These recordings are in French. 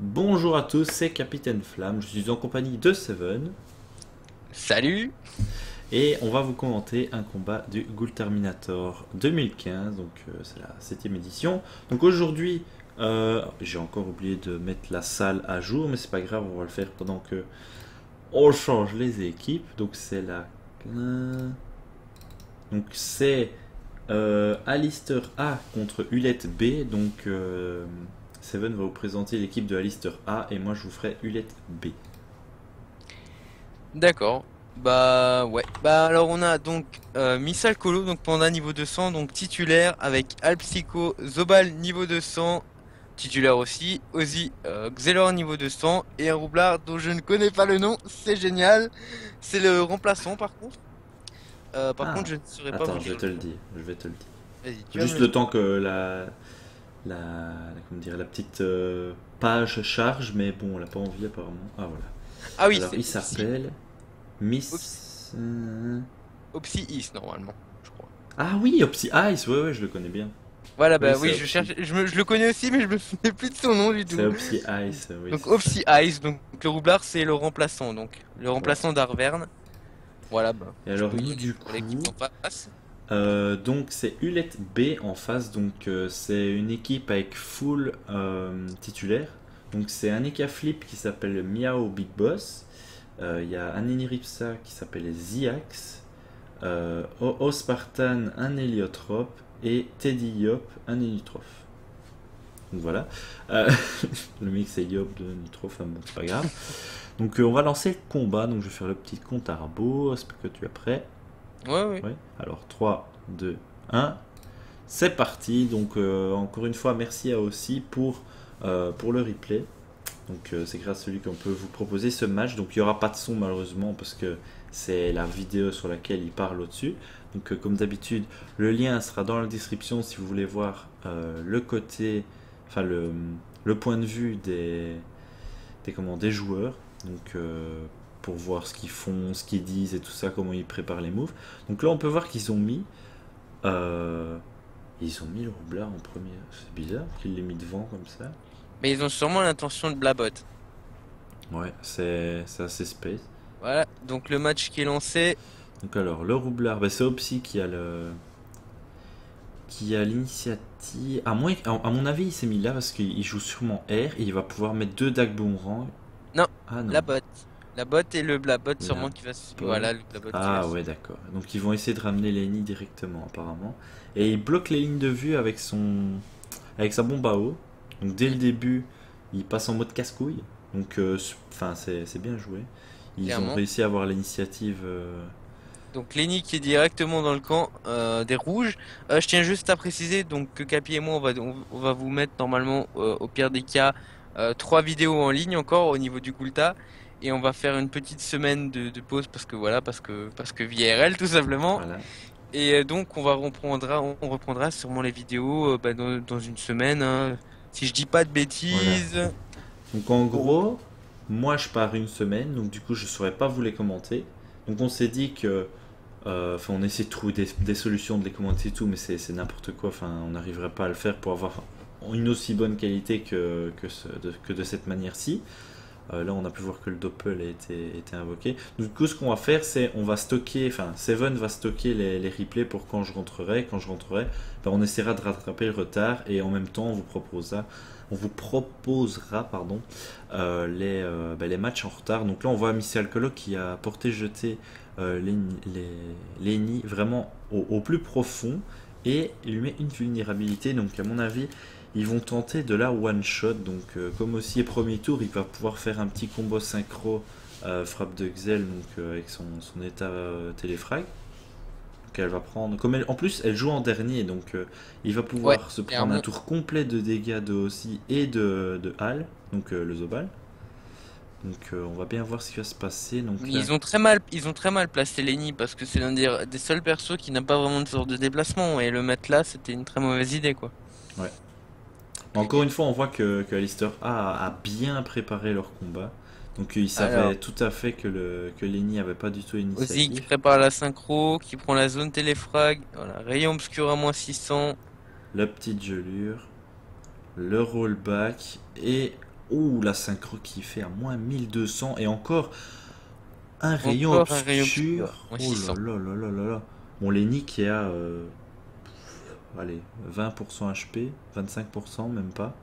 Bonjour à tous, c'est Capitaine Flamme, je suis en compagnie de Seven Salut et on va vous commenter un combat du Ghoul Terminator 2015, donc euh, c'est la septième édition. Donc aujourd'hui, euh, j'ai encore oublié de mettre la salle à jour, mais c'est pas grave, on va le faire pendant que on change les équipes. Donc c'est la... Donc c'est euh, Alistair A contre Hulette B, donc... Seven va vous présenter l'équipe de Alistair A et moi je vous ferai Hulette B. D'accord. Bah ouais. Bah alors on a donc euh, Missal Colo, donc Panda niveau 200, donc titulaire avec Alpsycho, Zobal niveau 200, titulaire aussi, Ozzy, euh, Xelor niveau 200 et un roublard dont je ne connais pas le nom, c'est génial. C'est le remplaçant par contre. Euh, par Ah. contre je ne saurais pas Attends, vous je vais te le dire, je vais te le dire. Vas-y, tu vas Juste le temps que la, la, comment dire, la petite euh, page charge, mais bon, on l'a pas envie apparemment. Ah voilà. Ah oui, Alors il s'appelle Miss. Oups. euh, Is normalement, je crois. Ah oui, Opsy Ice, ouais, ouais, je le connais bien. Voilà, bah Oui, je cherche, je, me- je le connais aussi, mais je me souviens plus de son nom du tout. C'est Opsy Ice, oui. Donc Opsy Ice, donc le roublard c'est le remplaçant, donc le remplaçant d'Arverne. Voilà, bah. Et alors nous du coup. Euh, donc c'est Hulette B en face, donc euh, c'est une équipe avec full euh, titulaire. Donc c'est un Eka Flip qui s'appelle Miao Big Boss. Il y a un Ripsa qui s'appelle Ziax. Ospartan, un héliotrope. Et Teddy Yop, un héliotrophe. Donc voilà. Le mix c'est Yop de Nitro, enfin bon, c'est pas grave. Donc on va lancer le combat. Donc je vais faire le petit compte à rebours. Est-ce que tu es prêt? Ouais. Alors 3, 2, 1. C'est parti. Donc euh, encore une fois, merci à aussi pour, euh, le replay. Donc euh, c'est grâce à lui qu'on peut vous proposer ce match. Donc il n'y aura pas de son malheureusement parce que c'est la vidéo sur laquelle il parle au-dessus. Donc comme d'habitude, le lien sera dans la description si vous voulez voir le côté, enfin le, point de vue des, des, des joueurs. Donc pour voir ce qu'ils font, ce qu'ils disent et tout ça, comment ils préparent les moves. Donc là, on peut voir qu'ils ont mis. euh, ils ont mis le roublard en premier. C'est bizarre qu'ils l'aient mis devant comme ça. Mais ils ont sûrement l'intention de blabot. Ouais, c'est c'est assez space. Voilà, donc le match qui est lancé. Donc alors, le roublard, bah, c'est Opsy qui a le. qui a l'initiative. À, moins, à, à mon avis, il s'est mis là parce qu'il joue sûrement R et il va pouvoir mettre deux dagues boomerang. Non, Ah non. La. La bot et le blabot sûrement La qui va se. Voilà, le Ah va ouais, d'accord. Donc ils vont essayer de ramener Lenny directement, apparemment. Et il bloque les lignes de vue avec son, avec sa bombe à eau. Donc dès le début, il passe en mode casse-couille. Donc, euh, enfin, c'est c'est bien joué. Ils Clairement. ont réussi à avoir l'initiative. euh, Donc Lenny qui est directement dans le camp euh, des rouges. Je tiens juste à préciser donc que Capi et moi on va, on, va vous mettre normalement au pire des cas trois vidéos en ligne encore au niveau du Kulta et on va faire une petite semaine de, de pause parce que voilà parce que parce que VRL tout simplement Voilà. et euh, donc on va reprendra on, reprendra sûrement les vidéos euh, bah, dans, dans une semaine hein. si je dis pas de bêtises Donc en gros, moi je pars une semaine, donc du coup je saurais pas vous les commenter. Donc on s'est dit que, euh, enfin on essaie de trouver des, des solutions de les commenter et tout, mais c'est c'est n'importe quoi. Enfin on n'arriverait pas à le faire pour avoir une aussi bonne qualité que, que, ce- de, que de cette manière-ci. Euh, là on a pu voir que le doppel a été, invoqué. Du coup ce qu'on va faire c'est on va stocker, enfin Seven va stocker les, replays pour quand je rentrerai. Quand je rentrerai, ben, on essaiera de rattraper le retard et en même temps on vous proposera on vous proposera pardon, euh, les, euh, bah, les matchs en retard. Donc là, on voit Missy Alcolo qui a porté jeté les, Lenny vraiment au plus profond et il lui met une vulnérabilité. Donc, à mon avis, ils vont tenter de la one shot. Donc, euh, comme aussi premier tour, il va pouvoir faire un petit combo synchro euh, frappe de Xel donc, euh, avec son, son état téléfrag. Donc, elle va prendre. Comme elle, en plus, elle joue en dernier, donc il va pouvoir Ouais, se prendre un tour complet de dégâts de aussi et de, de Hal, donc le Zobal. Donc on va bien voir ce qui va se passer. Donc, là- Ils ont très mal, ils ont très mal placé Lenny parce que c'est l'un des, des seuls persos qui n'a pas vraiment de sorte de déplacement et le mettre là c'était une très mauvaise idée quoi. Encore une fois, on voit que, que Alistair A a bien préparé leur combat. Donc euh, il savait Alors. tout à fait que, le, que Lenny avait pas du tout Ozzy qui prépare la synchro, qui prend la zone téléfrag, voilà, rayon obscur à moins 600, La petite gelure, le rollback et Ouh, la synchro qui fait à moins 1200 et encore un rayon Encore un rayon obscur. moins Oh 600. là là là là là là. Bon, Lenny qui a euh, allez, 20% HP, 25% même pas.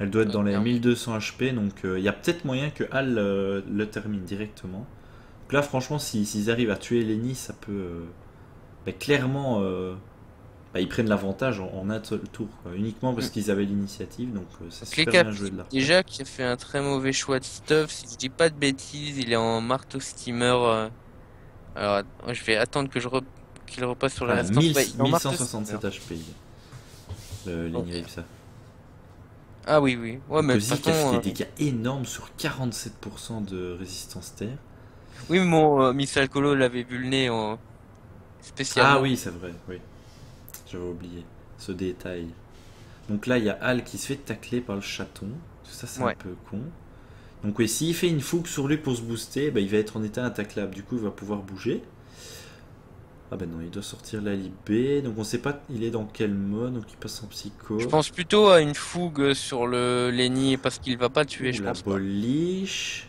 Elle doit être dans les Clairement. 1200 HP, donc euh, il y a peut-être moyen que Hal euh, le termine directement. Donc là, franchement, si- s'ils arrivent à tuer Lenny, ça peut euh, bah, clairement. euh, bah, ils prennent l'avantage en, en un seul tour, quoi, uniquement parce Mm. qu'ils avaient l'initiative, donc euh, c'est super bien joué de là. déjà qui a fait un très mauvais choix de stuff, si je dis pas de bêtises, il est en marteau steamer. euh, Alors je vais attendre que je re- qu'il repasse sur la Ah, restante. 1000 Ouais, il est en marteau 1167 steamer. HP. Le Lenny Ok. Ripsa. Ah oui, oui. Ouais, mais Ozzy qui a fait euh, des dégâts énormes sur 47% de résistance terre. oui, mais mon euh, Missile Colo l'avait vu le nez en spécialement. Ah oui, c'est vrai, oui. J'avais oublié ce détail. Donc là, il y a Hal qui se fait tacler par le chaton. Tout ça, c'est un peu con. Donc oui, s'il fait une fougue sur lui pour se booster, bah, il va être en état intaclable. Du coup, il va pouvoir bouger. Ah ben non, il doit sortir la libé. Donc on sait pas, il est dans quel mode. Donc il passe en psycho. Je pense plutôt à une fougue sur le Lenny parce qu'il va pas tuer, Ouh, je la pense pas. boliche.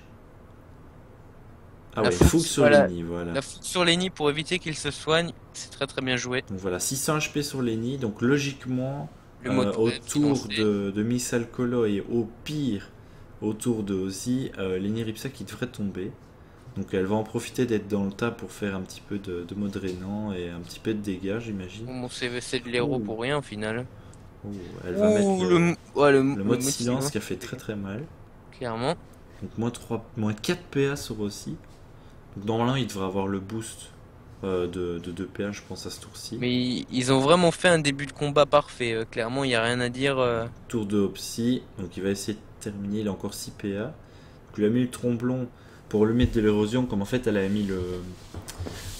Ah La ouais, fougue, fougue sur voilà. Lenny, voilà. La fougue sur Lenny pour éviter qu'il se soigne, c'est très très bien joué. Donc voilà, 600 HP sur Lenny. Donc logiquement, Le euh, autour de, de Miss Alcolo et au pire autour de Ozzy, euh, Lenny Ripsa qui devrait tomber. Donc elle va en profiter d'être dans le tas pour faire un petit peu de, de mode drainant et un petit peu de dégâts, j'imagine. Bon, c'est c'est de l'héros Ouh. pour rien au final. Oh, elle va mettre Ouh, le, le, m- ouais, le, le le mode silence qui a fait très très mal. Clairement. Donc moins, 3, moins 4 PA sur Ozzy. Donc normalement il devrait avoir le boost euh, de, de 2 PA je pense à ce tour-ci. Mais ils, ils ont vraiment fait un début de combat parfait. euh, clairement, il n'y a rien à dire. euh. Tour de Opsy, donc il va essayer de terminer, il a encore 6 PA. Donc il lui a mis le tromblon pour lui mettre de l'érosion, comme en fait elle avait mis le,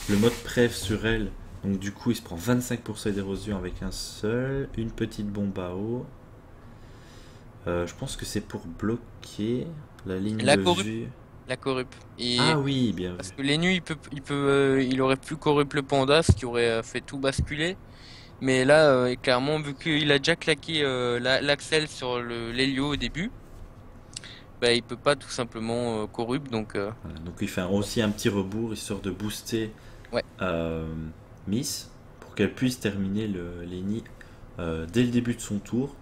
le mode prév sur elle. Donc du coup il se prend 25% d'érosion avec un seul, une petite bombe à eau. Euh, je pense que c'est pour bloquer la ligne La de corrup- vue. La corrup. Et Ah oui, bien vu. Parce que les nuits, il peut, il peut, euh, il aurait pu corrupt le panda, ce qui aurait euh, fait tout basculer. Mais là, euh, clairement, vu qu'il a déjà claqué la- l'axel sur le l'hélio au début, bah, il peut pas tout simplement euh, corrupt. Donc, euh, Voilà, donc il fait un- aussi un petit rebours histoire de booster Ouais. euh, Miss pour qu'elle puisse terminer le Lenny dès le début de son tour.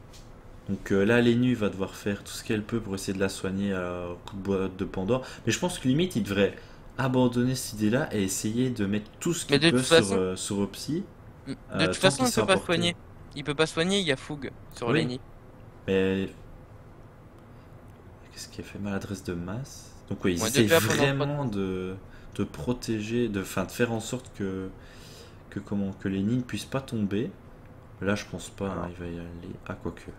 Donc là, Lenny va devoir faire tout ce qu'elle peut pour essayer de la soigner à coup de boîte de Pandore. Mais je pense que limite, il devrait abandonner cette idée-là et essayer de mettre tout ce qu'il peut sur, façon- sur Opsy. de toute façon, il s'est peut pas soigner. Il peut pas soigner, il y a fougue sur Oui. Lenny. Mais qu'est-ce qui a fait maladresse de masse? Donc oui, ils Ouais, essaient vraiment de, de protéger, de, enfin, de faire en sorte que que comment que Lenny ne puisse pas tomber. Là, je pense pas, hein, il va y aller. Ah quoique.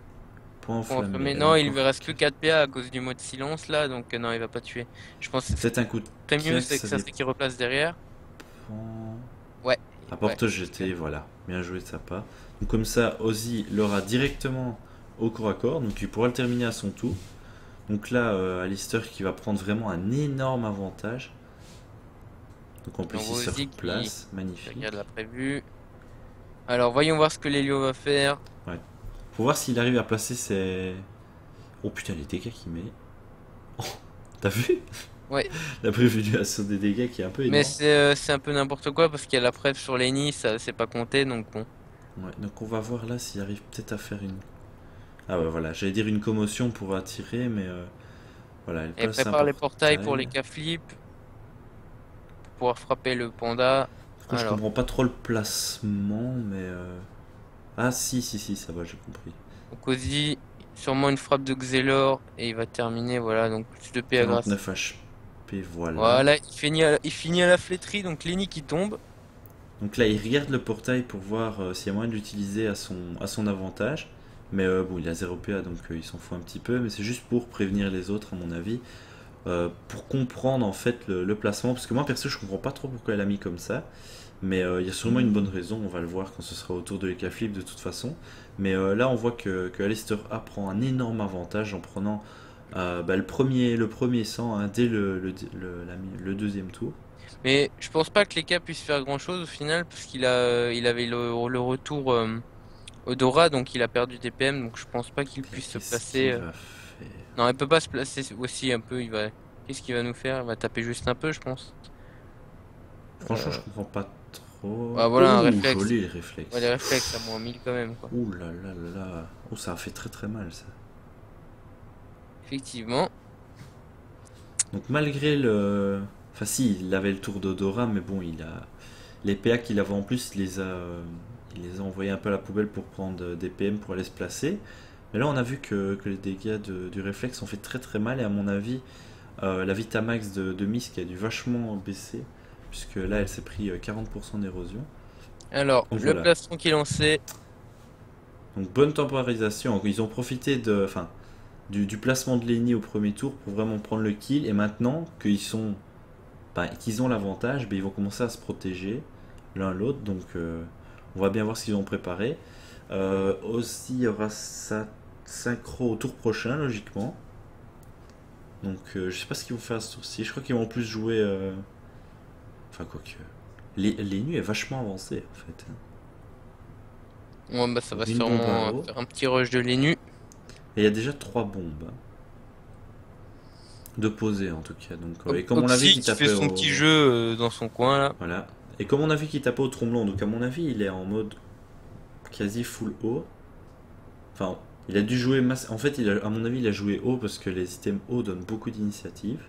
Point enflammé. mais non, il lui reste que 4 PA à cause du mode silence là, donc euh, non, il va pas tuer. Je pense que c'est un coup de très mieux, c'est que ça c'est qu'il replace derrière. poing. Ouais. À porte Ouais. jetée, voilà. Bien joué de sa part. Donc comme ça, Ozzy l'aura directement au corps à corps, donc il pourra le terminer à son tour. Donc là, euh, Alistair qui va prendre vraiment un énorme avantage. Donc en plus, On il se replace, magnifique. regarde la prévue. Alors, voyons voir ce que l'hélio va faire. Faut voir s'il arrive à placer ses. Oh putain, les dégâts qu'il met. Oh, T'as vu? Ouais. La prévulation des dégâts qui est un peu énorme. Mais c'est euh, c'est un peu n'importe quoi parce qu'il y a la preuve sur Lenny, ça c'est pas compté donc bon. Ouais, donc on va voir là s'il arrive peut-être à faire une. Ah ouais, voilà, j'allais dire une commotion pour attirer, mais euh, voilà, elle passe prépare les portails pour les cas flip. Pour pouvoir frapper le panda. Je comprends pas trop le placement, mais. euh, Ah si, si, si, ça va, j'ai compris. Donc Ozzy, sûrement une frappe de Xelor et il va terminer, voilà, donc plus de PA grâce. 49 HP, voilà. Voilà, il finit, à la, il finit à la flétrie, donc Lenny qui tombe. Donc là, il regarde le portail pour voir euh, s'il y a moyen de l'utiliser à son, à son avantage. Mais euh, bon, il a 0 PA, donc euh, il s'en fout un petit peu. Mais c'est juste pour prévenir les autres, à mon avis. euh, pour comprendre en fait le, le placement. Parce que moi, perso, je comprends pas trop pourquoi elle a mis comme ça. Mais euh, il y a sûrement une bonne raison. On va le voir quand ce sera autour de l'EK Flip de toute façon. Mais euh, là, on voit que, que Alistair A prend un énorme avantage en prenant euh, bah, le, premier, le premier sang hein, dès le, le, le- la mi- le deuxième tour. Mais je pense pas que les cas puissent faire grand chose au final, parce qu'il a, il avait le, le retour euh, Odora, donc il a perdu des PM, donc je pense pas qu'il puisse se placer. euh. Non, il peut pas se placer aussi un peu. Il va. Qu'est-ce qu'il va nous faire? Il va taper juste un peu, je pense. Franchement, Euh. je comprends pas trop. Ah, voilà, un réflexe. joli les réflexes. Ouais, les réflexes à moins 1000 quand même, quoi. Ouh là là là là. Oh, ça a fait très très mal ça. Effectivement. Donc malgré le... Enfin si, il avait le tour d'odorat, mais bon, il a... Les PA qu'il avait en plus, il les a... euh, il les a envoyés un peu à la poubelle pour prendre euh, des PM pour aller se placer. Mais là, on a vu que, que les dégâts de- du réflexe ont fait très très mal, et à mon avis, euh, la Vitamax de, de Miss qui a dû vachement baisser, puisque là, elle s'est pris euh, 40% d'érosion. Alors, Donc le voilà. plastron qui est lancé. Donc bonne temporarisation. Ils ont profité de, enfin, du, du placement de Lenny au premier tour pour vraiment prendre le kill. Et maintenant qu'ils sont, qu'ils ont l'avantage, ben, ils vont commencer à se protéger l'un l'autre. Donc euh, on va bien voir ce qu'ils ont préparé. Euh, aussi, il y aura sa synchro au tour prochain, logiquement. Donc euh, je sais pas ce qu'ils vont faire à ce tour-ci. Je crois qu'ils vont en plus jouer. euh, Enfin, quoi que. Lenny est vachement avancé en fait. Ouais, bah, ça va Une sûrement eau. faire un petit rush de Lénu. Et il y a déjà trois bombes. hein. De poser en tout cas. Donc, euh, et comme on Oxy qu'il qui fait son au... petit jeu euh, dans son coin là. Voilà. Et comme on a vu qu'il tapait au tromblon, donc à mon avis il est en mode quasi full haut. Enfin, il a dû jouer masse. En fait, il a, à mon avis, il a joué haut parce que les items haut donnent beaucoup d'initiative.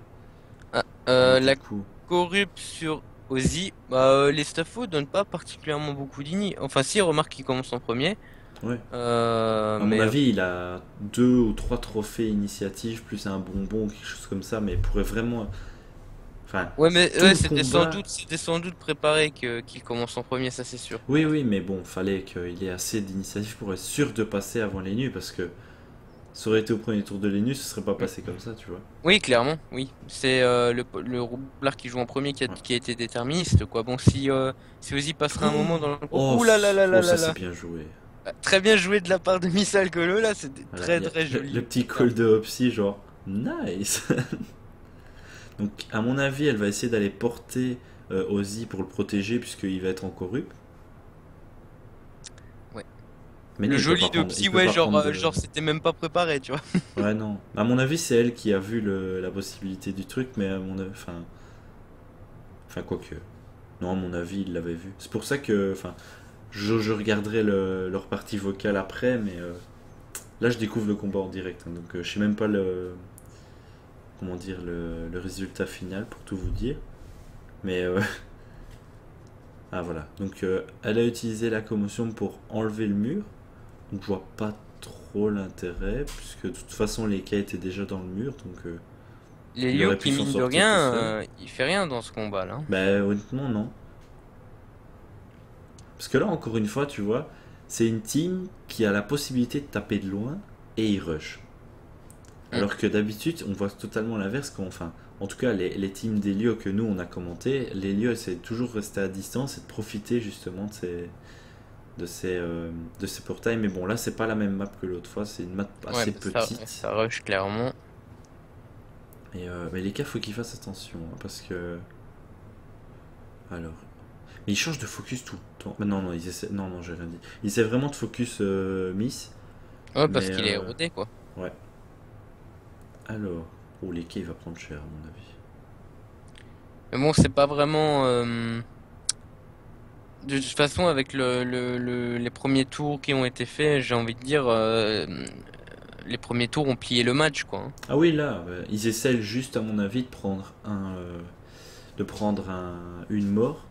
Euh, Donc, du la coup- corrup sur Ozzy, bah, euh, les staffos donnent pas particulièrement beaucoup d'ini. Enfin, si, remarque qu'il commence en premier. Ouais. Euh, À mais mon avis, il a deux ou trois trophées initiative plus un bonbon ou quelque chose comme ça, mais il pourrait vraiment. Enfin, ouais, mais ouais, le c'était sans doute, c'était sans doute préparé qu'il commence en premier, ça c'est sûr. Oui, oui, mais bon, fallait qu'il ait assez d'initiative pour être sûr de passer avant les nus, parce que ça aurait été au premier tour de les nus, ce serait pas passé comme ça, tu vois. Oui, clairement, oui. C'est euh, le, le roublard qui joue en premier qui a, qui a été déterministe, quoi. Bon, si, euh, si Ozzy passera un Oh. moment dans le Oh, Ouh là là là là oh, là c'est bien joué. Très bien joué de la part de Miss Alcolo, là, c'était Voilà, très très le- joli. Le, petit call de Hopsy, genre, nice. Donc, à mon avis, elle va essayer d'aller porter euh, Ozzy pour le protéger, puisqu'il va être en corrup. Ouais. Mais non, Le joli de Psy, ouais, genre, euh, de- genre c'était même pas préparé, tu vois. Ouais, non. À mon avis, c'est elle qui a vu le- la possibilité du truc, mais à mon avis. Enfin. Enfin, quoique. Non, à mon avis, il l'avait vu. C'est pour ça que. Enfin. Je, je regarderai le- leur partie vocale après, mais. euh, là, je découvre le combat en direct. hein, donc, euh, je sais même pas le. Comment dire, le, le résultat final, pour tout vous dire. Mais. euh, Ah, voilà. Donc, euh, elle a utilisé la commotion pour enlever le mur. Donc, je vois pas trop l'intérêt, puisque de toute façon, les cas étaient déjà dans le mur. Donc. euh, Les aurait qui mine de rien, euh, il fait rien dans ce combat là. Bah honnêtement non. Parce que là encore une fois tu vois, c'est une team qui a la possibilité de taper de loin et il rush. Mm. Alors que d'habitude on voit totalement l'inverse enfin en tout cas les, les teams d'Elio que nous on a commenté, l'Elio essaie de toujours rester à distance et de profiter justement de ces de ces, euh, de ces portails mais bon là c'est pas la même map que l'autre fois c'est une map assez Ouais, ça, petite ça rush clairement. Et euh, mais les gars, faut qu'ils fassent attention hein, parce que. Alors. Mais ils changent de focus tout le temps. Mais non, non, ils essaient. Non, non, j'ai rien dit. Ils essaient vraiment de focus euh, Miss. Ouais, parce qu'il est érodé quoi. Alors. Oh, les quais, il va prendre cher, à mon avis. Mais bon, c'est pas vraiment. euh, De toute façon, avec le, le- le- les premiers tours qui ont été faits, j'ai envie de dire, euh, les premiers tours ont plié le match quoi. hein. Ah oui, là, ouais, ils essaient juste, à mon avis, de prendre un. euh, de prendre un, une mort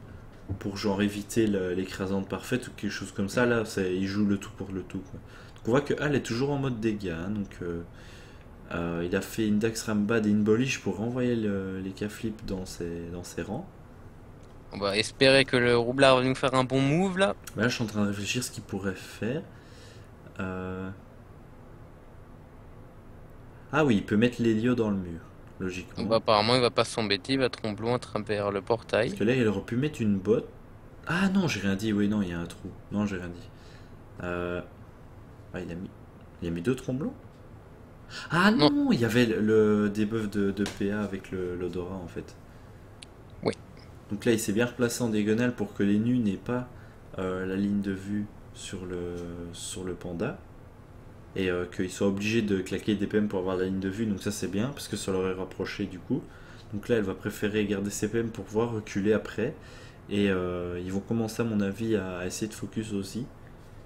pour genre éviter l'écrasante parfaite ou quelque chose comme ça. Là, ils jouent le tout pour le tout. Quoi. Donc on voit que Hal est toujours en mode dégâts. hein, donc euh, il a fait une Dax Rambad et une Bolish pour renvoyer le- les K-Flip dans ses, dans ses rangs. On va espérer que le roublard va nous faire un bon move là. Mais là, je suis en train de réfléchir ce qu'il pourrait faire. Euh, Ah oui, il peut mettre l'Helio dans le mur, logiquement. Bah, apparemment, il va pas s'embêter, il va tromblon à travers le portail. Parce que là, il aurait pu mettre une botte. Ah non, j'ai rien dit. Oui, non, il y a un trou. Non, j'ai rien dit. Euh... Ah, il a mis, il a mis deux tromblons. Ah non, il y avait le, debuff de, de PA avec l'odorat en fait. Oui. Donc là, il s'est bien replacé en diagonale pour que les nus n'aient pas euh, la ligne de vue sur le, sur le panda. et euh, qu'ils soient obligés de claquer des PM pour avoir la ligne de vue. Donc ça c'est bien parce que ça leur est rapproché du coup. Donc là elle va préférer garder ses PM pour pouvoir reculer après. Et euh, ils vont commencer à mon avis à, essayer de focus aussi.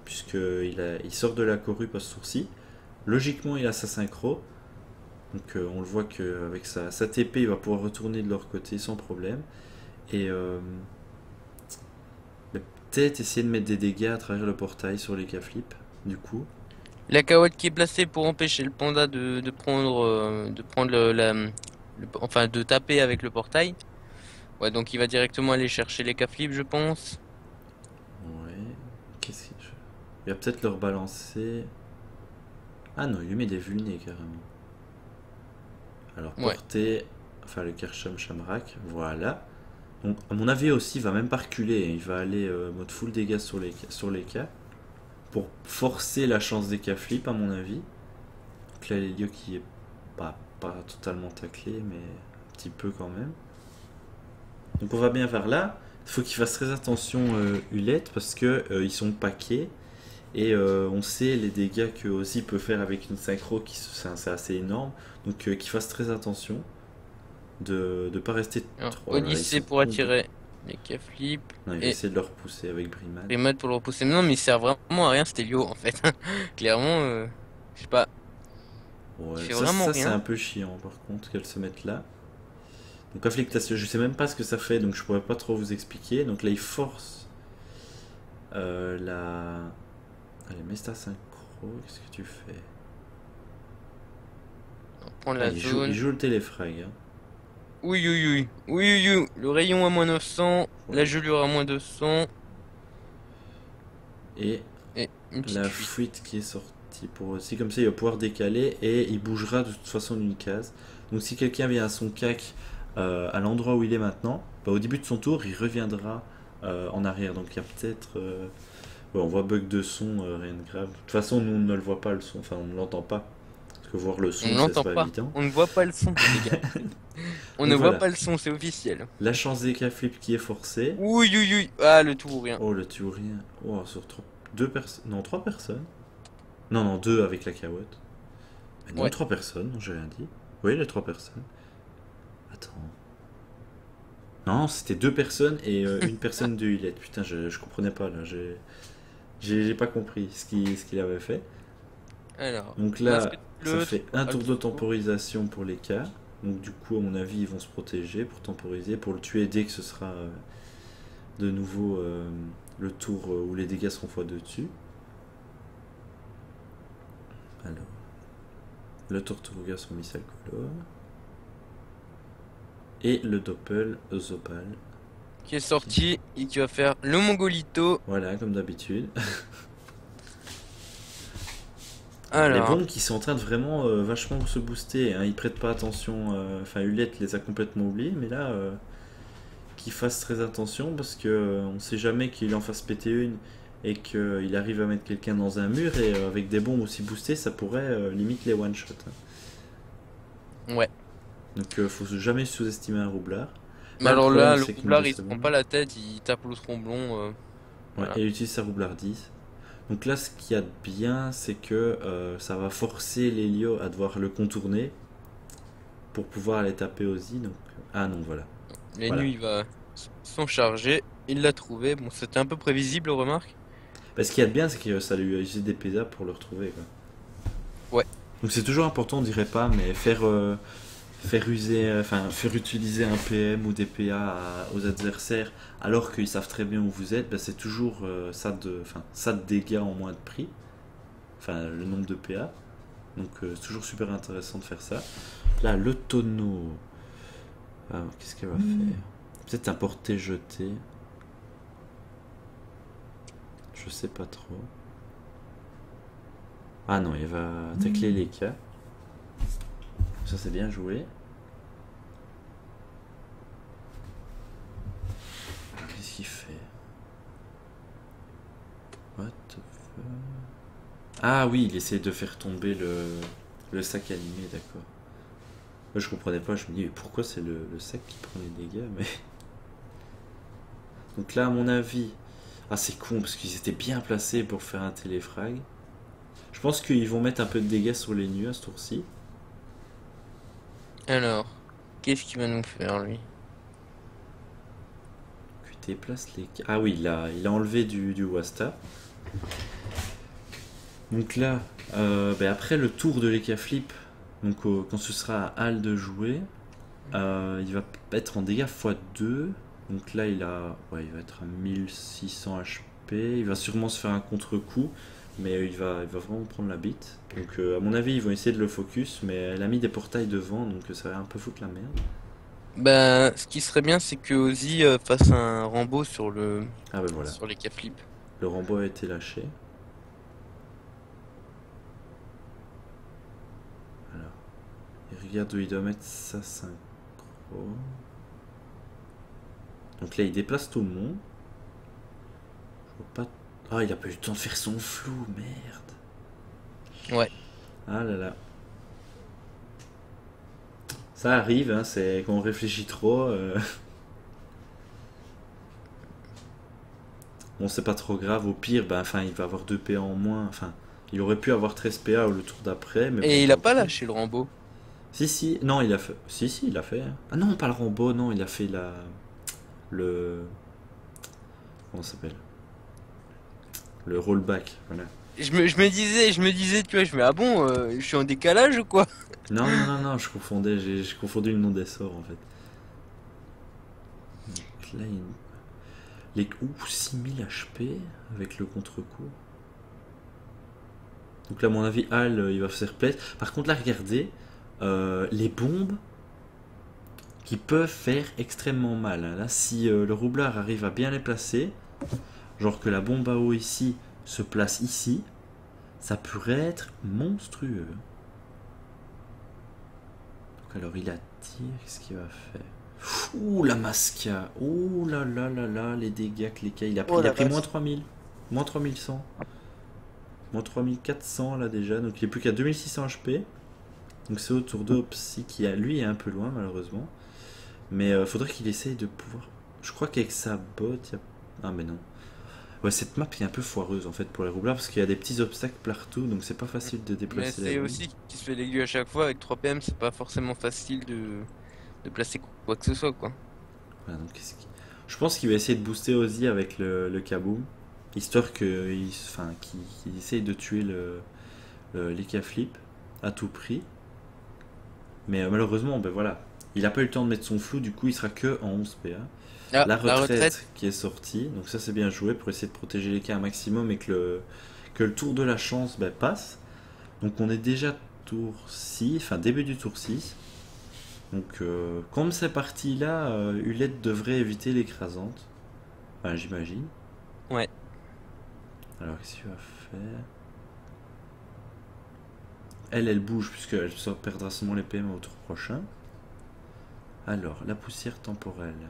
Puisqu'il il sort de la à ce sourcil. Logiquement il a sa synchro. Donc euh, on le voit qu'avec sa, sa TP il va pouvoir retourner de leur côté sans problème. Et peut-être essayer de mettre des dégâts à travers le portail sur les cas flip du coup. La carotte qui est placée pour empêcher le panda de, prendre, euh, de prendre le, la, enfin de taper avec le portail. Ouais, donc il va directement aller chercher les flip je pense. Ouais. Qu'est-ce qu'il Il va peut-être leur balancer. Ah non, il lui met des vulnés carrément. Alors porter, enfin le Kersham Shamrak, voilà. Donc à mon avis aussi, il va même pas reculer, il va aller euh, mode full dégâts sur les sur les cas pour forcer la chance des cas flip à mon avis. Donc là, l'Elio qui est pas, pas totalement taclé, mais un petit peu quand même. Donc on va bien vers là. Il faut qu'il fasse très attention euh, Hulette parce que euh, ils sont paquets et euh, on sait les dégâts que aussi peut faire avec une synchro qui c'est assez énorme. Donc qu'il fasse très attention de ne pas rester trop. Odyssée pour attirer les flip. Non, il va essayer de le repousser avec Brimad. Brimad pour le repousser. non, mais il sert vraiment à rien, c'était Lio en fait. Clairement, euh, je sais pas. Ouais, ça, ça c'est un peu chiant par contre qu'elle se mette là. Donc afflictation, je sais même pas ce que ça fait, donc je pourrais pas trop vous expliquer. Donc là, il force euh, la. Allez, Mesta synchro, qu'est-ce que tu fais On la il, joue, il, joue, le téléfrag. Hein. Oui, oui, oui. Oui, oui, Le rayon à moins 900. La gelure à moins 200. Et, la fuite. qui est sortie pour aussi. Comme ça, il va pouvoir décaler et il bougera de toute façon d'une case. Donc, si quelqu'un vient à son cac euh, à l'endroit où il est maintenant, bah, au début de son tour, il reviendra euh, en arrière. Donc, il y a peut-être. Euh, on voit bug de son, rien de grave. De toute façon, nous, on ne le voit pas le son. Enfin, on ne l'entend pas voir le son, on pas, On ne voit pas le son, les gars. on ne voit pas le son, c'est officiel. La chance des cas flip qui est forcée. Oui, oui, oui. Ah, le tout ou rien. Oh, le tout ou rien. Oh, sur deux personnes. Non, trois personnes. Non, non, deux avec la carotte. non, trois personnes, j'ai rien dit. Oui, les trois personnes. Attends. Non, c'était deux personnes et euh, une personne de Hulette. Putain, je, je comprenais pas là. J'ai pas compris ce qu'il ce qu'il avait fait. Alors, Donc là, ça fait un tour de temporisation pour les cas. Donc du coup, à mon avis, ils vont se protéger pour temporiser, pour le tuer dès que ce sera euh, de nouveau euh, le tour euh, où les dégâts seront fois dessus. Alors, le Tortuga sur Missile Color. Et le Doppel Zopal. Qui est sorti et qui va faire le Mongolito. Voilà, comme d'habitude. Les bombes qui sont en train de vraiment euh, vachement se booster. Hein. Ils prêtent pas attention. Euh, enfin, Hulette les a complètement oubliés, mais là, euh, qu'ils fassent très attention parce que on sait jamais qu'il en fasse péter une et qu'il arrive à mettre quelqu'un dans un mur et avec des bombes aussi boostées, ça pourrait limite les one shot. Hein. Ouais. Donc, faut jamais sous-estimer un roublard. Mais alors là, le roublard il se prend pas la tête, il tape le tromblon. Ouais, et il utilise sa roublardise. Donc là, ce qu'il y a de bien, c'est que euh, ça va forcer l'Helio à devoir le contourner pour pouvoir aller taper Ozzy. Donc... Ah non, voilà. Les nuits va s'en charger. Il l'a trouvé. Bon, c'était un peu prévisible, remarque. Bah, ce qu'il y a de bien, c'est que ça lui a utilisé des PSA pour le retrouver. Ouais. Donc c'est toujours important, on dirait pas, mais faire euh, faire user, enfin faire utiliser un PM ou des PA aux adversaires alors qu'ils savent très bien où vous êtes, ben, c'est toujours euh, ça de, enfin ça de dégâts en moins de prix, enfin le nombre de PA. Donc euh, c'est toujours super intéressant de faire ça. Là le tonneau, ah, qu'est-ce qu'elle va hmm. faire? Peut-être un porté jeté. Je sais pas trop. Ah non, il va tacler hmm. les cas. Ça c'est bien joué. Qu'est-ce qu'il fait? What the fuck? Ah oui, il essaie de faire tomber le, sac animé, d'accord. Moi je comprenais pas, je me dis pourquoi c'est le, sac qui prend les dégâts, mais... Donc là à mon avis... Ah c'est con parce qu'ils étaient bien placés pour faire un téléfrag. Je pense qu'ils vont mettre un peu de dégâts sur les nus à ce tour-ci. Alors, qu'est-ce qu'il va nous faire lui? QT place les. Ah oui, il a, il a enlevé du, du Wasta. Donc là, euh, ben après le tour de l'Eka Flip, donc euh, quand ce sera à Hal de jouer, euh, il va être en dégâts x2. Donc là, il a, ouais, il va être à 1600 HP. Il va sûrement se faire un contre-coup, mais il va, il va vraiment prendre la bite. Donc euh, à mon avis, ils vont essayer de le focus, mais elle a mis des portails devant, donc ça va un peu foutre la merde. Ben, ce qui serait bien, c'est que Ozzy euh, fasse un Rambo sur le Ah ben voilà, sur les cas flip. le Rambo a été lâché. Alors, il regarde où il doit mettre sa synchro. Donc là, il déplace tout le monde. Je vois pas. Ah, il a pas eu le temps de faire son flou, merde. Ouais. Ah là là. Ça arrive, hein, c'est quand on réfléchit trop. euh. Bon, c'est pas trop grave. Au pire, ben, enfin, il va avoir 2 PA en moins. Enfin, il aurait pu avoir 13 PA le tour d'après. Mais Et bon, il a pas lâché le Rambo. Si, si, non, il a fait. Si, si, il a fait. hein. Ah non, pas le Rambo, non, il a fait la. Le. Comment ça s'appelle? Le rollback, voilà. Je me, je me disais, je me disais, tu vois, je me ah bon, euh, je suis en décalage ou quoi? Non, non, non, non, je confondais, j'ai confondu le nom des sorts en fait. Donc là, il... Les... Ouh, 6000 HP avec le contre-coup. Donc là, à mon avis, Hal, euh, il va se faire plaisir. Par contre, là, regardez, euh, les bombes qui peuvent faire extrêmement mal. hein. Là, si euh, le roublard arrive à bien les placer, genre que la bombe à eau ici se place ici, ça pourrait être monstrueux. Donc alors il attire, qu'est-ce qu'il va faire? Ouh la masca Ouh là là là là, les dégâts que les cas, il a pris, Oh il a pris moins 3000, moins 3100, moins 3400 là déjà, donc il est plus qu'à 2600 HP. Donc c'est au tour de Opsy qui a, lui est un peu loin malheureusement. Mais euh, faudrait qu'il essaye de pouvoir... Je crois qu'avec sa botte, il y a... Ah mais non. Ouais cette map est un peu foireuse en fait pour les roublards parce qu'il y a des petits obstacles partout donc c'est pas facile de Mais déplacer les c'est aussi qu'il se fait l'aiguille à chaque fois avec 3 PM, c'est pas forcément facile de, de placer quoi que ce soit quoi. Donc qui- Je pense qu'il va essayer de booster Ozzy avec le, le kaboom, histoire qu'il enfin, qu'il essaye de tuer le, le, les flip à tout prix. Mais euh, malheureusement, ben voilà, il a pas eu le temps de mettre son flou, du coup il sera que en 11 PA. Ah, la, retraite qui est sortie, donc ça c'est bien joué pour essayer de protéger les cas un maximum et que le, que le tour de la chance ben, passe. Donc on est déjà tour 6, enfin début du tour 6. Donc euh, comme c'est parti là, euh, Hulette devrait éviter l'écrasante. Enfin j'imagine. Ouais. Alors qu'est-ce qu'il va faire? Elle, elle bouge puisqu'elle perdra seulement les PM au tour prochain. Alors, la poussière temporelle.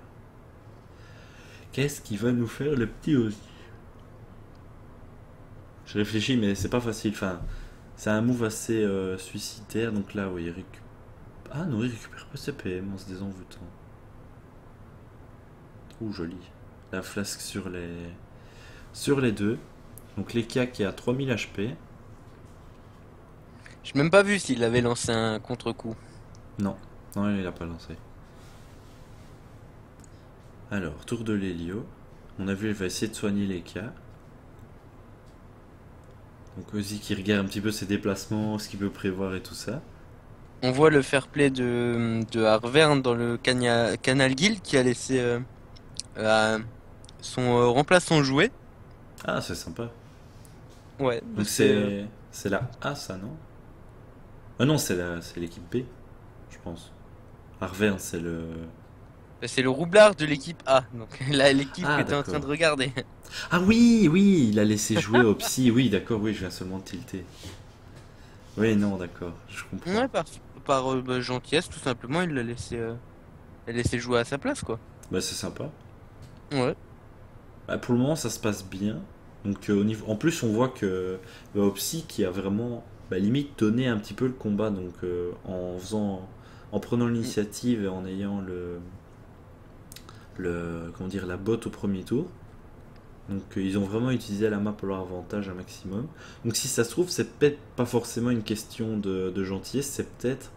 Qu'est-ce qui va nous faire le petit aussi Je réfléchis, mais c'est pas facile. Enfin, c'est un move assez euh, suicidaire. Donc là, oui, il récupère. Ah non, il récupère pas ses PM en se désenvoûtant. Ouh, joli. La flasque sur les sur les deux. Donc l'Eka qui est à 3000 HP. J'ai même pas vu s'il avait lancé un contre-coup. Non, non, il a pas lancé. Alors, tour de l'Hélio. On a vu, elle va essayer de soigner les cas. Donc Ozzy qui regarde un petit peu ses déplacements, ce qu'il peut prévoir et tout ça. On voit le fair play de, de Harvern dans le Cana- Canal Guild qui a laissé euh, euh, son euh, remplaçant jouer. Ah, c'est sympa. Ouais, Donc c'est c'est la A, ça, non? Ah non, c'est l'équipe B, je pense. Arverne, c'est le... Bah, c'est le roublard de l'équipe A, donc là l'équipe Ah, que en train de regarder. Ah oui, oui, il a laissé jouer au psy. Oui, d'accord, oui, je viens seulement de tilter. Oui, non, d'accord, je comprends. Ouais, par, par euh, bah, gentillesse, tout simplement, il l'a laissé, euh, il laissé jouer à sa place, quoi. Bah, c'est sympa. Ouais. Bah, pour le moment, ça se passe bien. Donc, euh, au niveau... En plus, on voit que bah, Opsy qui a vraiment bah, limite donné un petit peu le combat. Donc, en faisant, en prenant l'initiative et en ayant le, le, comment dire, la botte au premier tour. Donc euh, ils ont vraiment utilisé la map pour leur avantage un maximum. Donc si ça se trouve, c'est peut-être pas forcément une question de, de gentillesse, c'est peut-être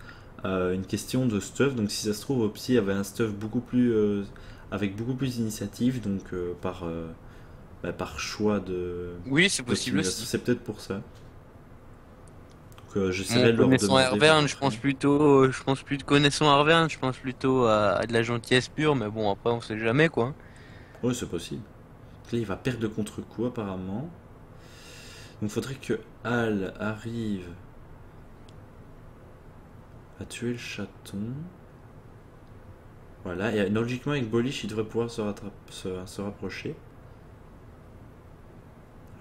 euh, une question de stuff. Donc si ça se trouve, Opsi avait un stuff beaucoup plus euh, avec beaucoup plus d'initiative, donc par bah, par choix de. Oui, c'est possible. C'est peut-être pour ça. Donc euh, Bon, j'essaierai de leur connaissant je pense plutôt, je pense plus de connaissant Arverne, je pense plutôt à, à de la gentillesse pure, mais bon, après, on sait jamais, quoi. Oui, c'est possible. Là, il va perdre contre-coup apparemment. Donc, faudrait que Al arrive à tuer le chaton. Voilà, et logiquement, avec Bolish, il devrait pouvoir se, rattraper- se, se rapprocher.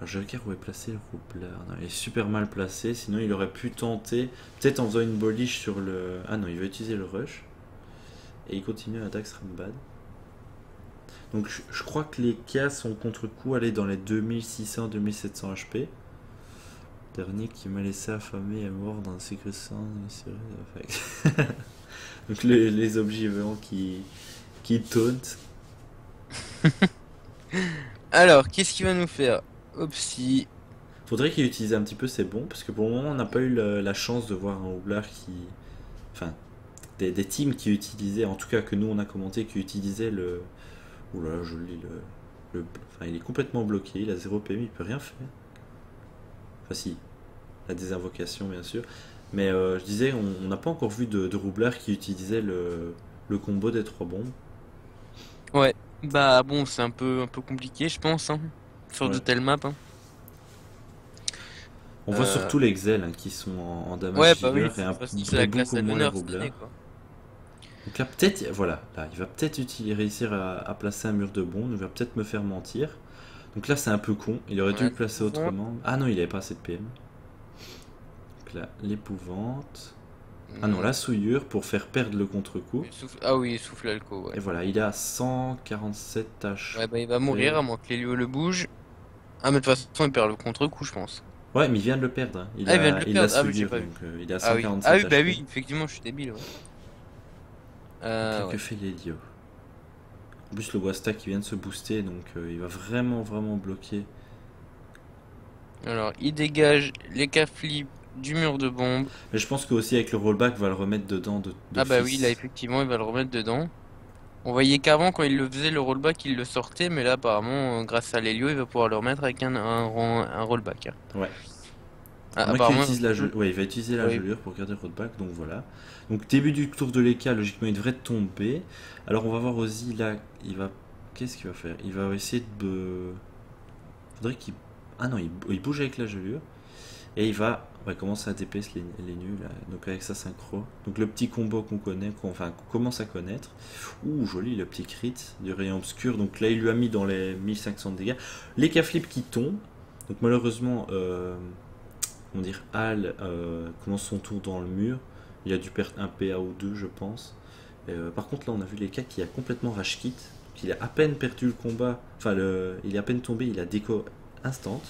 Je regarde où est placé le roublard. Non, il est super mal placé, sinon il aurait pu tenter, peut-être en faisant une Bolish sur le. Ah non, il va utiliser le rush. Et il continue à attaque Rambad. Donc je, crois que les cas sont contre-coup aller dans les 2600-2700 HP. Dernier qui m'a laissé affamé est mort dans secret sang. Donc les, les objets vivants qui, qui tauntent. Alors, qu'est-ce qu'il va nous faire? Opsi. Faudrait qu'il utilise un petit peu ses bons, parce que pour le moment on n'a pas eu le- la chance de voir un houblard qui... Enfin, des, des teams qui utilisaient, en tout cas que nous on a commenté, qui utilisaient le... Oula, je lis le... le... Enfin, il est complètement bloqué, il a 0 PMI, il peut rien faire. Enfin si, la désinvocation bien sûr. Mais euh, je disais, on on n'a pas encore vu de, de roublard qui utilisait le, le combo des trois bombes. Ouais. Bah bon, c'est un peu, un peu compliqué, je pense, hein, sur de telles maps. hein. On voit Euh, surtout les Xel hein, qui sont en, en damage Ouais, bah oui, et un, classe beaucoup moins les. Donc là, peut-être, voilà, là, il va peut-être réussir à, à placer un mur de bombe, il va peut-être me faire mentir. Donc là, c'est un peu con, il aurait dû le placer autrement. Ah non, il avait pas assez de PM. Donc là, l'épouvante. Ah non, la souillure pour faire perdre le contre-coup. Ah oui, il souffle l'alco, ouais. Et voilà, il est à 147 tâches. Ouais, bah il va mourir à moins que l'Hélio le bouge. Ah, mais de toute façon, il perd le contre-coup, je pense. Ouais, mais il vient de le perdre. hein. Il Ah, il vient de le il perdre. a Ah, pas vu. donc euh, il est à Ah oui, 147 ah oui bah oui, effectivement, je suis débile, ouais. Euh, ouais. Que fait l'Elio En plus, le Wasta qui vient de se booster, donc euh, il va vraiment, vraiment bloquer. Alors, il dégage les flip du mur de bombe. Mais je pense que aussi avec le rollback, va le remettre dedans de, Ah bah oui, là, effectivement, il va le remettre dedans. On voyait qu'avant, quand il le faisait, le rollback, il le sortait, mais là, apparemment, grâce à l'Hélio, il va pouvoir le remettre avec un, un, un rollback. hein. Ouais. Ah, apparemment, utilise la gel- ouais, il va utiliser la Oui. gelure pour garder le rollback, donc voilà. Donc début du tour de l'EK, logiquement il devrait tomber. Alors on va voir Ozzy là, il va... Qu'est-ce qu'il va faire? Il va essayer de... Faudrait qu'il... Ah non, il, il bouge avec la gelure. Et il va ouais, commencer à DPS les, les nuls, donc avec sa synchro. Donc le petit combo qu'on connaît, qu'on commence à connaître. Ouh, joli le petit crit du rayon obscur. Donc là il lui a mis dans les 1500 de dégâts. Les flip qui tombent. Donc malheureusement... Euh on dire Al euh, commence son tour dans le mur. Il a dû perdre un PA ou deux, je pense. Euh, par contre, là, on a vu les cas qui a complètement rage. Il a à peine perdu le combat. Enfin, le, il est à peine tombé. Il a déco instant.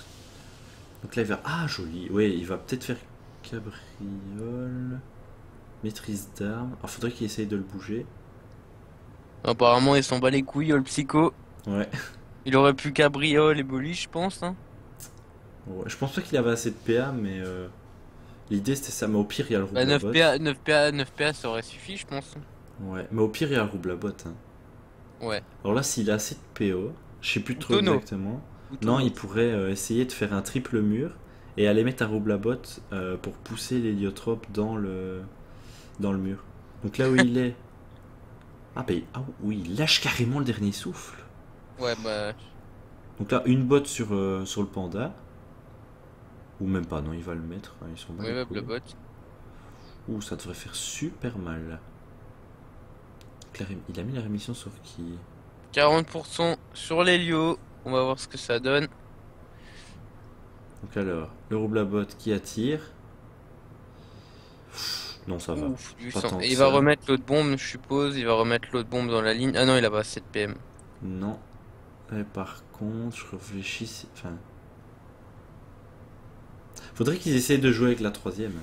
Donc là, il va. Ah, joli. Ouais, il va peut-être faire cabriole. Maîtrise d'armes. Alors, faudrait qu'il essaye de le bouger. Apparemment, il s'en bat les couilles, le psycho. Ouais. Il aurait pu cabriole et boliche, je pense. Hein. Ouais, Je pense pas qu'il avait assez de PA, mais. euh, L'idée c'était ça, mais au pire il y a le Bah, rouble 9 bot. PA, 9 PA, 9 PA, ça aurait suffi, je pense. Ouais, mais au pire il y a le rouble bot. hein. Ouais. Alors là, s'il a assez de PO, je sais plus trop exactement. Non, il pourrait euh, essayer de faire un triple mur et aller mettre un roublabot euh, pour pousser l'héliotrope dans le dans le mur. Donc là où il est. Ah, bah, il- ah oui, il lâche carrément le dernier souffle. Ouais, bah. Donc là, une botte sur, euh, sur le panda. Ou même pas, non, il va le mettre. hein, Ils sont Ouais, ouais, le bot. Ouh, ça devrait faire super mal. Donc, la ré- Il a mis la rémission sur qui 40% sur l'Helio. On va voir ce que ça donne. Donc alors, le roublabot qui attire. Non, ça va. Ouf, du Pas sang. tant que Et il va ça. remettre l'autre bombe, je suppose. Il va remettre l'autre bombe dans la ligne. Ah non, il a pas assez de PM. Non. Et par contre, je réfléchis. Enfin. Faudrait qu'ils essayent de jouer avec la troisième.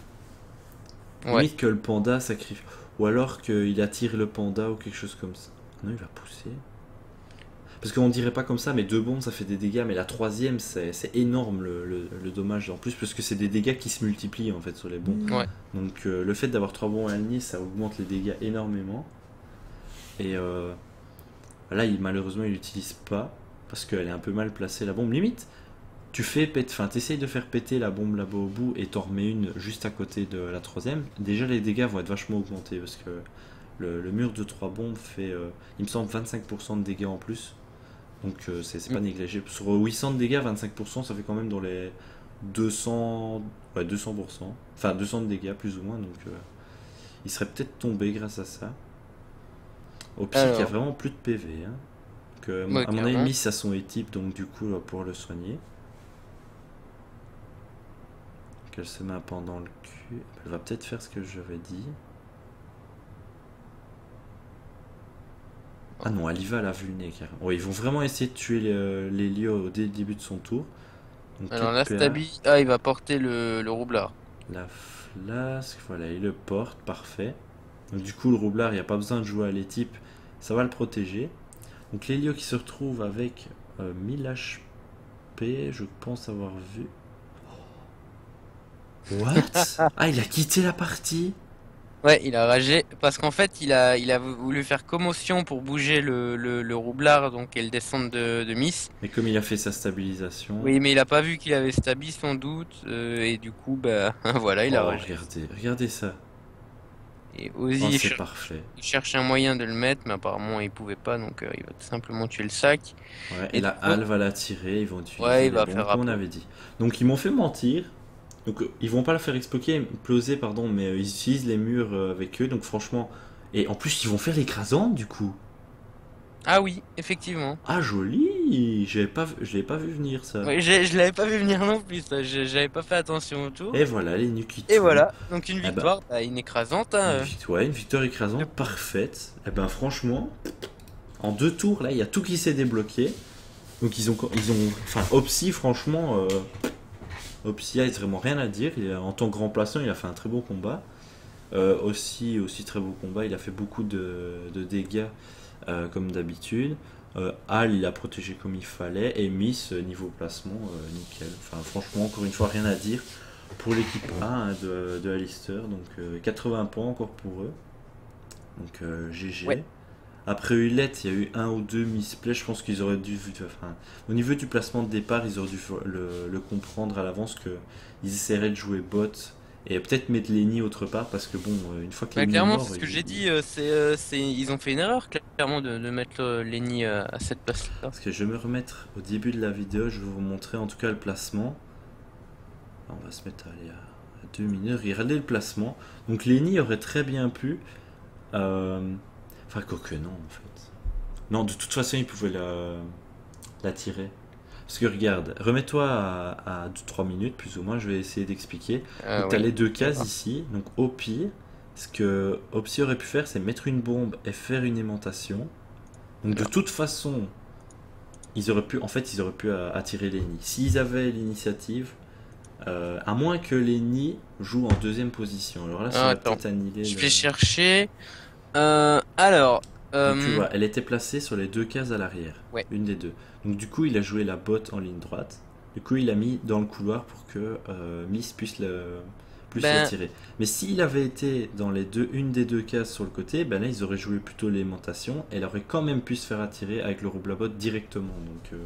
Ouais. Limite que le panda sacrifie. Ou alors qu'il attire le panda ou quelque chose comme ça. Non, il va pousser. Parce qu'on dirait pas comme ça, mais deux bombes ça fait des dégâts, mais la troisième c'est c'est énorme le, le- le dommage en plus, parce que c'est des dégâts qui se multiplient en fait sur les bombes. Ouais. Donc euh, le fait d'avoir trois bombes alignés, ça augmente les dégâts énormément. Et euh, là, il, malheureusement, il l'utilise pas parce qu'elle est un peu mal placée la bombe. Limite, tu fais péter, enfin, t'essayes de faire péter la bombe là-bas au bout et t'en remets une juste à côté de la troisième. Déjà, les dégâts vont être vachement augmentés parce que le, le mur de trois bombes fait, euh, il me semble, 25% de dégâts en plus. Donc euh, c'est pas négligé. Sur 800 de dégâts, 25%, ça fait quand même dans les 200, ouais, 200%. Enfin, 200 de dégâts plus ou moins. Donc euh, il serait peut-être tombé grâce à ça. Au pire, il y a vraiment plus de PV. Hein. Que, Ouais, à mon avis. Miss a son équipe, donc du coup, on va pouvoir le soigner. Qu'elle se met un pan dans le cul. Elle va peut-être faire ce que j'avais dit. Ah non, elle y va à la vulné carrément. Ouais, ils vont vraiment essayer de tuer les- au dé- début de son tour. Donc, Alors la stabi, ah il va porter le, le roublard. La flasque, voilà, il le porte, parfait. Donc du coup, le roublard, il n'y a pas besoin de jouer à l'équipe, ça va le protéger. Donc l'Elio qui se retrouve avec euh, 1000 HP, je pense avoir vu. What? Ah, il a quitté la partie Ouais, il a ragé parce qu'en fait il a il a voulu faire commotion pour bouger le, le, le roublard donc et le descendre de, de Miss. Mais comme il a fait sa stabilisation. Oui, mais il a pas vu qu'il avait stabi sans doute euh, et du coup bah voilà il a Oh, ragé. regardez, regardez ça. Et Oh, Ozzy cher- parfait. il cherchait un moyen de le mettre mais apparemment il pouvait pas donc euh, il va tout simplement tuer le sac. Ouais, Et et la coup- halle va la tirer, ils vont utiliser Ouais, il va faire comme on avait dit. Donc ils m'ont fait mentir. Donc euh, ils vont pas la faire exploser, ploser, pardon, mais euh, ils utilisent les murs euh, avec eux. Donc franchement, et en plus ils vont faire l'écrasante du coup. Ah oui, effectivement. Ah joli, j'avais pas, je l'avais pas vu venir ça. Oui, je l'avais pas vu venir non plus ça. J'avais pas fait attention autour. Et voilà les qui Et voilà, donc une Eh ben. victoire, bah, une écrasante. hein. Une victoire, une victoire écrasante parfaite. Et ben franchement, en deux tours là, il y a tout qui s'est débloqué. Donc ils ont, ils ont, enfin Opsi franchement, euh, Opsi a vraiment rien à dire. Il a- en tant que remplaçant, il a fait un très beau combat. Euh, aussi, aussi très beau combat. Il a fait beaucoup de, dégâts euh, comme d'habitude. Euh, Al, il a protégé comme il fallait. Et Miss, niveau placement, nickel. Enfin franchement, encore une fois, rien à dire pour l'équipe A hein, de, de Alistair. Donc euh, 80 points encore pour eux. Donc GG. Après Hulette, il y a eu un ou deux misplays. Je pense qu'ils auraient dû. Enfin, au niveau du placement de départ, ils auraient dû le, le comprendre à l'avance que ils essaieraient de jouer bot et peut-être mettre Lenny autre part parce que bon, euh, une fois que Bah, Lenny est clairement, mort, c'est ce que j'ai dit. euh, c'est, euh, c'est, ils ont fait une erreur clairement de, de mettre Lenny à cette place-là. Parce que je vais me remettre au début de la vidéo, je vais vous montrer en tout cas le placement. On va se mettre à aller à 2 minutes. Regardez le placement. Donc Lenny aurait très bien pu. euh, Enfin, quoique non en fait. Non, de toute façon, il pouvait la, la tirer. Parce que regarde, remets-toi à, 3 minutes plus ou moins, je vais essayer d'expliquer. Euh, Donc, tu as oui. les deux cases ici. Donc, au pire, ce que Opsi aurait pu faire, c'est mettre une bombe et faire une aimantation. Donc, de Alors. toute façon, ils auraient pu, en fait, ils auraient pu euh, attirer Lenny. S'ils avaient l'initiative, euh, à moins que Lenny joue en deuxième position. Alors là, ça Ah. Je vais chercher. Euh, alors. Donc, tu euh, vois, elle était placée sur les deux cases à l'arrière. Ouais. Une des deux. Donc du coup, il a joué la botte en ligne droite. Du coup, il a mis dans le couloir pour que euh, Miss puisse le plus Ben- la tirer. Mais s'il avait été dans les deux, une des deux cases sur le côté, ben là, ils auraient joué plutôt l'aimantation. Elle aurait quand même pu se faire attirer avec le roublabot directement. Donc,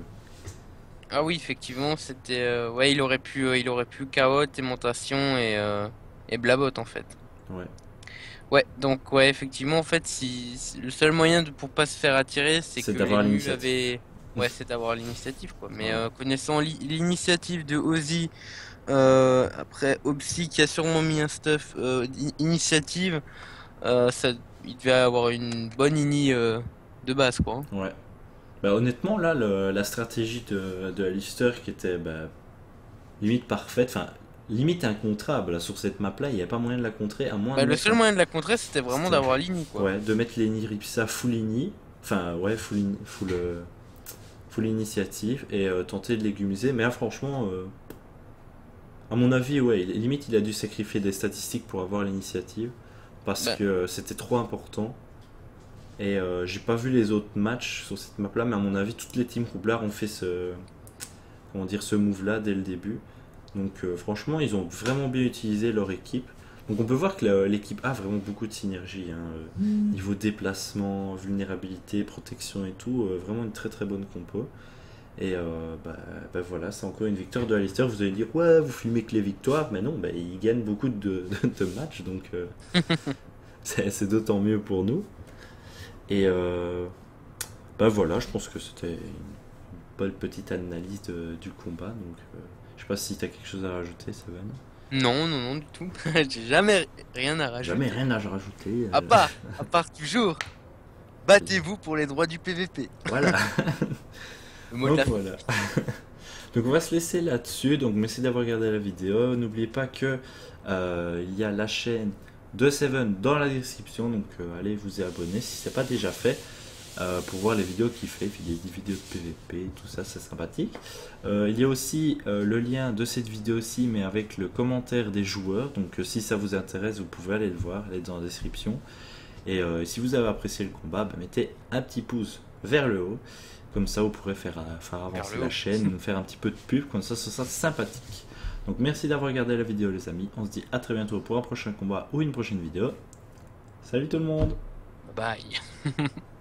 Ah oui, effectivement, c'était. euh, Ouais, il aurait pu, euh, il aurait pu aimantation et euh, et blabot en fait. ouais. Ouais, donc ouais, effectivement, en fait, si, si- le seul moyen de, pour pas se faire attirer, c'est que d'avoir l'initiative. avait, ouais, c'est d'avoir l'initiative, quoi. Mais Ouais. euh, connaissant l'i- l'initiative de Ozzy, euh, après Opsy qui a sûrement mis un stuff euh, initiative, euh, ça, il devait avoir une bonne ini de base, quoi. hein. Ouais. Bah, honnêtement, là, le- la stratégie de, de Alistair qui était bah, limite parfaite, enfin, limite incontrable là, sur cette map-là, il n'y a pas moyen de la contrer à moins Bah, de le seul un- moyen de la contrer, c'était vraiment d'avoir l'ini, quoi. Ouais, de mettre Lenny Ripsa full ini, enfin ouais, full, full, euh, full initiative et euh, tenter de légumiser. Mais là, franchement, euh, à mon avis, ouais, limite il a dû sacrifier des statistiques pour avoir l'initiative parce Bah. que c'était trop important. Et j'ai pas vu les autres matchs sur cette map là, mais à mon avis, toutes les teams roublard ont fait ce, comment dire, ce move là dès le début. Donc euh, franchement, ils ont vraiment bien utilisé leur équipe. Donc on peut voir que l'équipe a vraiment beaucoup de synergie. hein, euh, Niveau déplacement, vulnérabilité, protection et tout, euh, vraiment une très très bonne compo. Et euh, bah, bah voilà, c'est encore une victoire de Alistair. Vous allez dire, ouais, vous filmez que les victoires, mais non, bah, il gagne beaucoup de, de, de matchs, donc c'est d'autant mieux pour nous. Et euh, bah voilà, je pense que c'était une bonne petite analyse de- du combat. Donc je sais pas si tu as quelque chose à rajouter, Seven. Non, non, non, du tout. J'ai jamais rien à rajouter. Jamais rien à rajouter. euh, À part, à part toujours. Battez-vous pour les droits du PVP. Voilà. Le mot de la Donc voilà. Donc on va se laisser là-dessus. Donc merci d'avoir regardé la vidéo. N'oubliez pas que euh, il y a la chaîne de Seven dans la description. Donc euh, allez vous y abonner si c'est pas déjà fait. Euh, pour voir les vidéos qu'il fait, il y a des vidéos de PVP, tout ça, c'est sympathique. Euh, il y a aussi euh, le lien de cette vidéo aussi, mais avec le commentaire des joueurs. Donc si ça vous intéresse, vous pouvez aller le voir, elle est dans la description. Et si vous avez apprécié le combat, bah, mettez un petit pouce vers le haut. Comme ça, vous pourrez faire, faire avancer la chaîne, nous faire un petit peu de pub, comme ça, ce sera sympathique. Donc merci d'avoir regardé la vidéo, les amis. On se dit à très bientôt pour un prochain combat ou une prochaine vidéo. Salut tout le monde Bye.